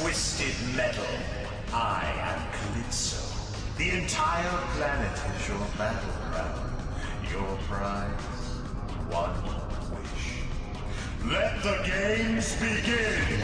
twisted metal. I am Calypso. The entire planet is your battleground. Your prize, one wish. Let the games begin!